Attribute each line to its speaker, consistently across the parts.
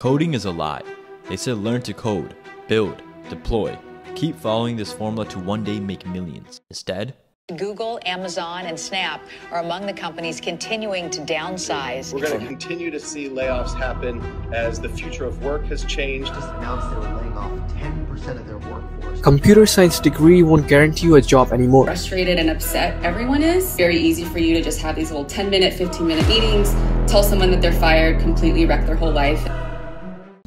Speaker 1: Coding is a lie. They said learn to code, build, deploy. Keep following this formula to one day make millions. Instead,
Speaker 2: Google, Amazon, and Snap are among the companies continuing to downsize.
Speaker 3: We're going to continue to see layoffs happen as the future of work has changed.
Speaker 4: just announced they were laying off 10% of their workforce.
Speaker 5: Computer science degree won't guarantee you a job anymore.
Speaker 6: frustrated and upset everyone is. Very easy for you to just have these little 10 minute, 15 minute meetings, tell someone that they're fired, completely wreck their whole life.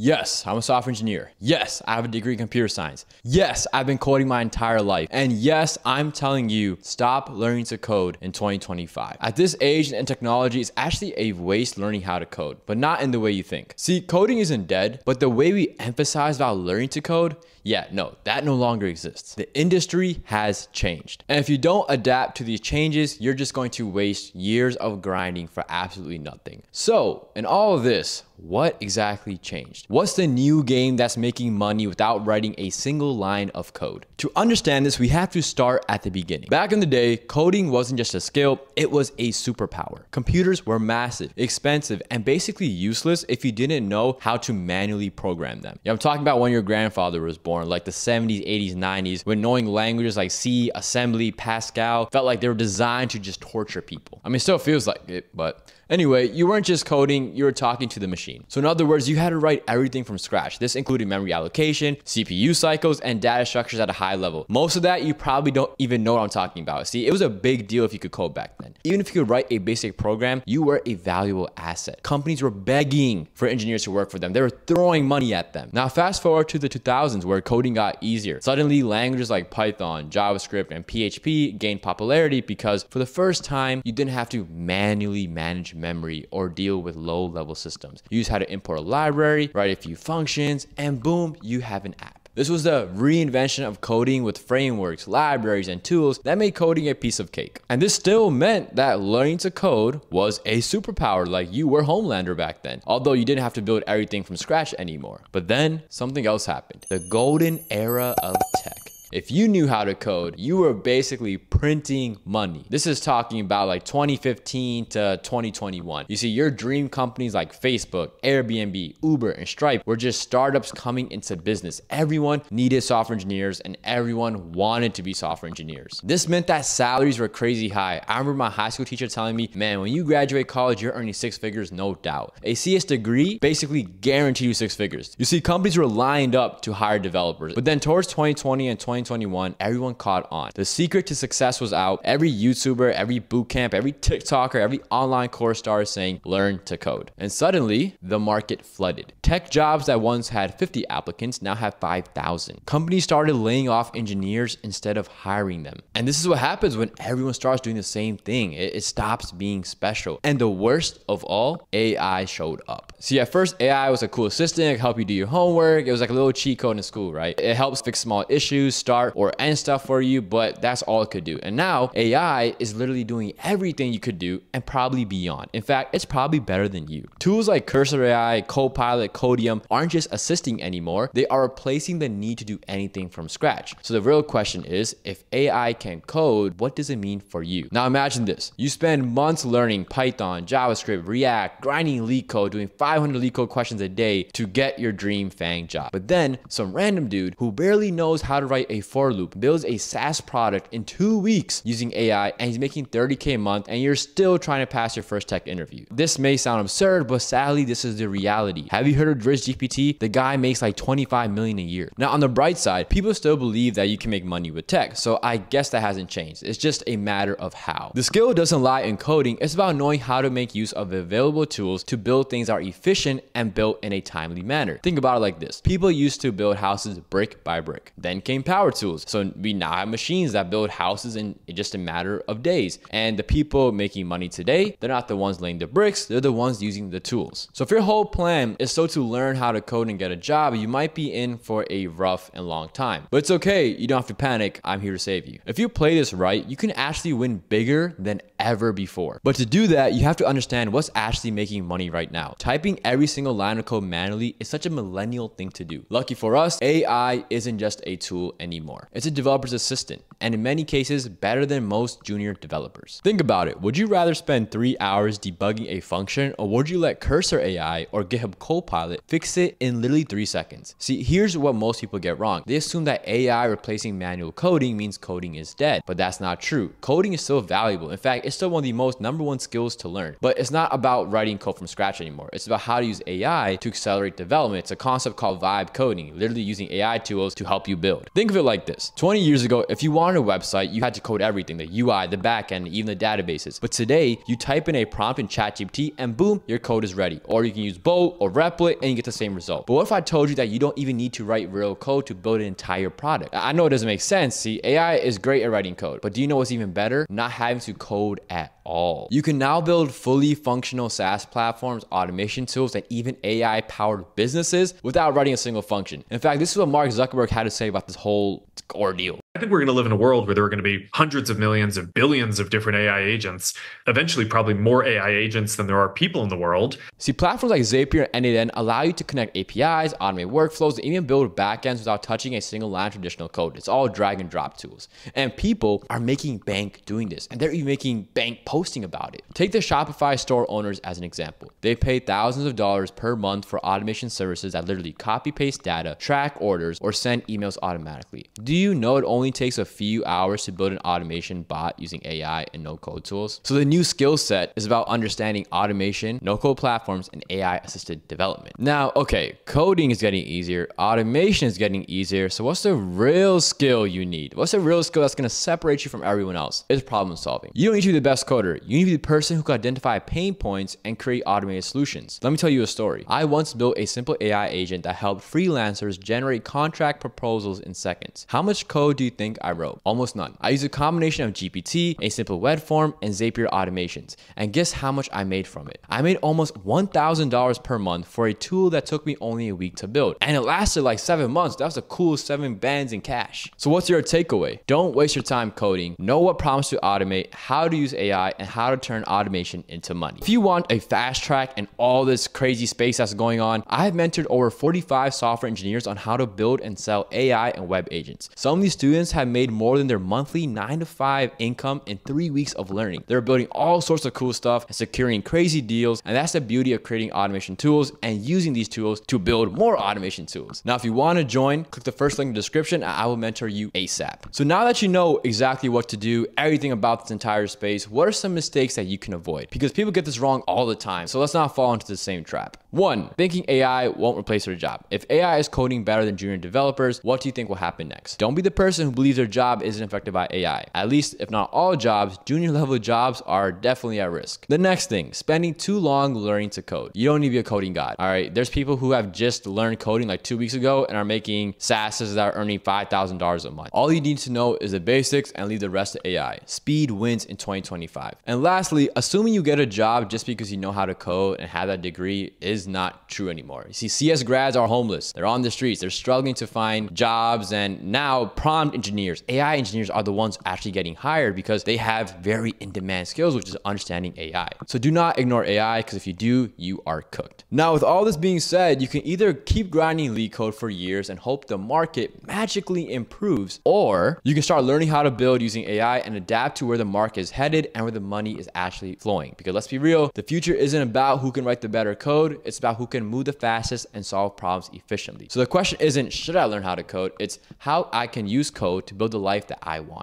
Speaker 1: Yes, I'm a software engineer. Yes, I have a degree in computer science. Yes, I've been coding my entire life. And yes, I'm telling you, stop learning to code in 2025. At this age and technology, it's actually a waste learning how to code, but not in the way you think. See, coding isn't dead, but the way we emphasize about learning to code, yeah, no, that no longer exists. The industry has changed. And if you don't adapt to these changes, you're just going to waste years of grinding for absolutely nothing. So, in all of this, what exactly changed? What's the new game that's making money without writing a single line of code? To understand this, we have to start at the beginning. Back in the day, coding wasn't just a skill, it was a superpower. Computers were massive, expensive, and basically useless if you didn't know how to manually program them. Yeah, I'm talking about when your grandfather was born, like the 70s, 80s, 90s, when knowing languages like C, assembly, Pascal felt like they were designed to just torture people. I mean, it still feels like it, but Anyway, you weren't just coding, you were talking to the machine. So in other words, you had to write everything from scratch. This included memory allocation, CPU cycles, and data structures at a high level. Most of that you probably don't even know what I'm talking about. See, it was a big deal if you could code back then. Even if you could write a basic program, you were a valuable asset. Companies were begging for engineers to work for them. They were throwing money at them. Now fast forward to the 2000s where coding got easier. Suddenly languages like Python, JavaScript, and PHP gained popularity because for the first time, you didn't have to manually manage memory or deal with low level systems. You just had to import a library, write a few functions, and boom, you have an app. This was the reinvention of coding with frameworks, libraries, and tools that made coding a piece of cake. And this still meant that learning to code was a superpower like you were Homelander back then, although you didn't have to build everything from scratch anymore. But then something else happened. The golden era of tech. If you knew how to code, you were basically printing money. This is talking about like 2015 to 2021. You see, your dream companies like Facebook, Airbnb, Uber, and Stripe were just startups coming into business. Everyone needed software engineers and everyone wanted to be software engineers. This meant that salaries were crazy high. I remember my high school teacher telling me, man, when you graduate college, you're earning six figures, no doubt. A CS degree basically guaranteed you six figures. You see, companies were lined up to hire developers. But then towards 2020 and 2021, everyone caught on. The secret to success was out. Every YouTuber, every bootcamp, every TikToker, every online course star is saying, learn to code. And suddenly, the market flooded. Tech jobs that once had 50 applicants now have 5,000. Companies started laying off engineers instead of hiring them. And this is what happens when everyone starts doing the same thing. It, it stops being special. And the worst of all, AI showed up. See, at first, AI was a cool assistant. It help you do your homework. It was like a little cheat code in school, right? It helps fix small issues, or end stuff for you, but that's all it could do. And now AI is literally doing everything you could do and probably beyond. In fact, it's probably better than you. Tools like Cursor AI, Copilot, Codium aren't just assisting anymore. They are replacing the need to do anything from scratch. So the real question is, if AI can code, what does it mean for you? Now imagine this. You spend months learning Python, JavaScript, React, grinding LeetCode, doing 500 LeetCode questions a day to get your dream FANG job. But then some random dude who barely knows how to write a for loop builds a SaaS product in two weeks using AI and he's making 30K a month and you're still trying to pass your first tech interview. This may sound absurd, but sadly, this is the reality. Have you heard of Drizzt GPT? The guy makes like 25 million a year. Now, on the bright side, people still believe that you can make money with tech. So I guess that hasn't changed. It's just a matter of how. The skill doesn't lie in coding. It's about knowing how to make use of available tools to build things that are efficient and built in a timely manner. Think about it like this. People used to build houses brick by brick. Then came power tools. So we now have machines that build houses in just a matter of days. And the people making money today, they're not the ones laying the bricks, they're the ones using the tools. So if your whole plan is so to learn how to code and get a job, you might be in for a rough and long time. But it's okay, you don't have to panic. I'm here to save you. If you play this right, you can actually win bigger than ever before. But to do that, you have to understand what's actually making money right now. Typing every single line of code manually is such a millennial thing to do. Lucky for us, AI isn't just a tool anymore anymore. It's a developer's assistant, and in many cases, better than most junior developers. Think about it. Would you rather spend three hours debugging a function, or would you let Cursor AI or GitHub Copilot fix it in literally three seconds? See, here's what most people get wrong. They assume that AI replacing manual coding means coding is dead, but that's not true. Coding is still valuable. In fact, it's still one of the most number one skills to learn, but it's not about writing code from scratch anymore. It's about how to use AI to accelerate development. It's a concept called vibe coding, literally using AI tools to help you build. Think of it like this 20 years ago, if you wanted a website, you had to code everything the UI, the backend, even the databases. But today, you type in a prompt in ChatGPT and boom, your code is ready. Or you can use Bolt or Replit and you get the same result. But what if I told you that you don't even need to write real code to build an entire product? I know it doesn't make sense. See, AI is great at writing code, but do you know what's even better? Not having to code at all. You can now build fully functional SaaS platforms, automation tools, and even AI powered businesses without writing a single function. In fact, this is what Mark Zuckerberg had to say about this whole ordeal.
Speaker 7: I think we're going to live in a world where there are going to be hundreds of millions of billions of different AI agents, eventually, probably more AI agents than there are people in the world.
Speaker 1: See, platforms like Zapier and N8N allow you to connect APIs, automate workflows, and even build backends without touching a single line of traditional code. It's all drag and drop tools. And people are making bank doing this, and they're even making bank posting about it. Take the Shopify store owners as an example. They pay thousands of dollars per month for automation services that literally copy paste data, track orders, or send emails automatically. Do you know it only takes a few hours to build an automation bot using AI and no code tools? So the new skill set is about understanding automation, no code platforms, and AI assisted development. Now, okay, coding is getting easier, automation is getting easier. So what's the real skill you need? What's the real skill that's gonna separate you from everyone else? It's problem solving. You don't need to be the best coder. You need to be the person who can identify pain points and create automated solutions. Let me tell you a story. I once built a simple AI agent that helped freelancers generate contract proposals in seconds. How much code do you think I wrote? Almost none. I used a combination of GPT, a simple web form, and Zapier automations. And guess how much I made from it? I made almost $1,000 per month for a tool that took me only a week to build. And it lasted like seven months. That was a cool seven bands in cash. So what's your takeaway? Don't waste your time coding. Know what problems to automate, how to use AI, and how to turn automation into money. If you want a fast track and all this crazy space that's going on, I have mentored over 45 software engineers on how to build and sell AI and web agents. Some of these students have made more than their monthly nine to five income in three weeks of learning. They're building all sorts of cool stuff and securing crazy deals. And that's the beauty of creating automation tools and using these tools to build more automation tools. Now, if you want to join, click the first link in the description and I will mentor you ASAP. So now that you know exactly what to do, everything about this entire space, what are some mistakes that you can avoid? Because people get this wrong all the time. So let's not fall into the same trap. One, thinking AI won't replace their job. If AI is coding better than junior developers, what do you think will happen next? Don't be the person who believes their job isn't affected by AI. At least, if not all jobs, junior level jobs are definitely at risk. The next thing, spending too long learning to code. You don't need to be a coding god. All right. There's people who have just learned coding like two weeks ago and are making SaaSes that are earning $5,000 a month. All you need to know is the basics and leave the rest to AI. Speed wins in 2025. And lastly, assuming you get a job just because you know how to code and have that degree is not true anymore. You see, CS grads are homeless. They're on the streets. They're struggling to find jobs. And now prompt engineers, AI engineers are the ones actually getting hired because they have very in demand skills, which is understanding AI. So do not ignore AI because if you do, you are cooked. Now, with all this being said, you can either keep grinding LeetCode for years and hope the market magically improves, or you can start learning how to build using AI and adapt to where the market is headed and where the money is actually flowing. Because let's be real, the future isn't about who can write the better code, it's about who can move the fastest and solve problems efficiently. So the question isn't, should I learn how to code? It's how I can use code to build the life that I want.